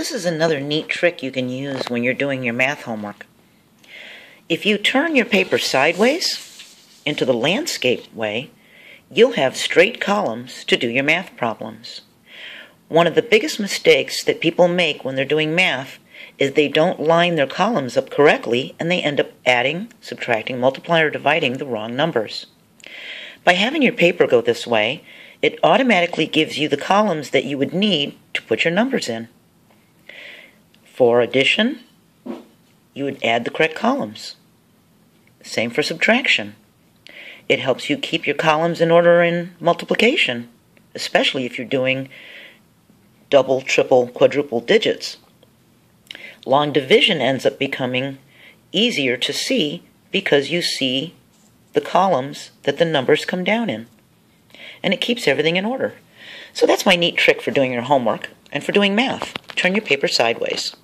This is another neat trick you can use when you're doing your math homework. If you turn your paper sideways into the landscape way, you'll have straight columns to do your math problems. One of the biggest mistakes that people make when they're doing math is they don't line their columns up correctly and they end up adding, subtracting, multiplying, or dividing the wrong numbers. By having your paper go this way, it automatically gives you the columns that you would need to put your numbers in. For addition, you would add the correct columns. Same for subtraction. It helps you keep your columns in order in multiplication, especially if you're doing double, triple, quadruple digits. Long division ends up becoming easier to see because you see the columns that the numbers come down in. And it keeps everything in order. So that's my neat trick for doing your homework and for doing math. Turn your paper sideways.